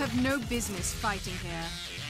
have no business fighting here.